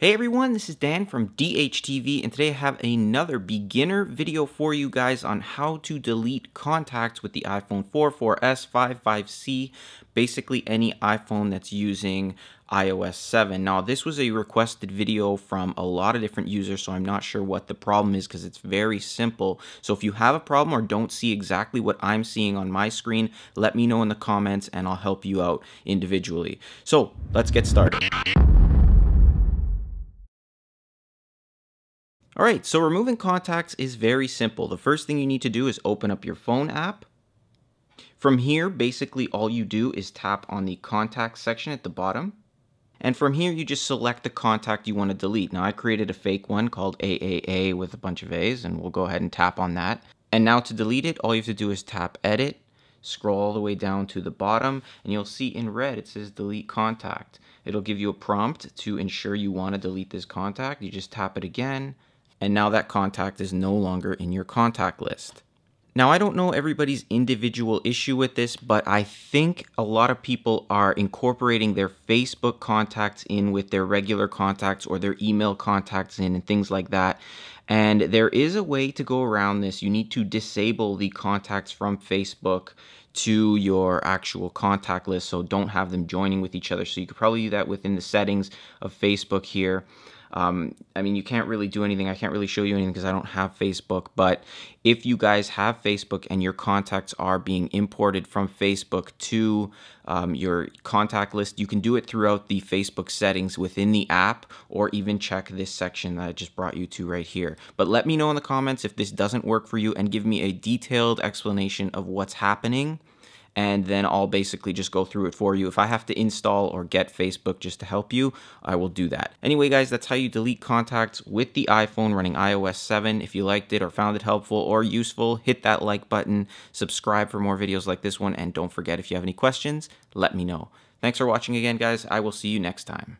Hey everyone, this is Dan from DHTV and today I have another beginner video for you guys on how to delete contacts with the iPhone 4, 4S, 5, 5C, basically any iPhone that's using iOS 7. Now this was a requested video from a lot of different users so I'm not sure what the problem is because it's very simple. So if you have a problem or don't see exactly what I'm seeing on my screen, let me know in the comments and I'll help you out individually. So let's get started. All right, so removing contacts is very simple. The first thing you need to do is open up your phone app. From here, basically all you do is tap on the contacts section at the bottom. And from here, you just select the contact you want to delete. Now, I created a fake one called AAA with a bunch of A's, and we'll go ahead and tap on that. And now to delete it, all you have to do is tap Edit, scroll all the way down to the bottom, and you'll see in red it says Delete Contact. It'll give you a prompt to ensure you want to delete this contact. You just tap it again, and now that contact is no longer in your contact list. Now, I don't know everybody's individual issue with this, but I think a lot of people are incorporating their Facebook contacts in with their regular contacts or their email contacts in and things like that. And there is a way to go around this. You need to disable the contacts from Facebook to your actual contact list so don't have them joining with each other. So you could probably do that within the settings of Facebook here. Um, I mean, you can't really do anything. I can't really show you anything because I don't have Facebook. But if you guys have Facebook and your contacts are being imported from Facebook to um, your contact list, you can do it throughout the Facebook settings within the app or even check this section that I just brought you to right here. But let me know in the comments if this doesn't work for you and give me a detailed explanation of what's happening and then I'll basically just go through it for you. If I have to install or get Facebook just to help you, I will do that. Anyway, guys, that's how you delete contacts with the iPhone running iOS 7. If you liked it or found it helpful or useful, hit that like button, subscribe for more videos like this one, and don't forget if you have any questions, let me know. Thanks for watching again, guys. I will see you next time.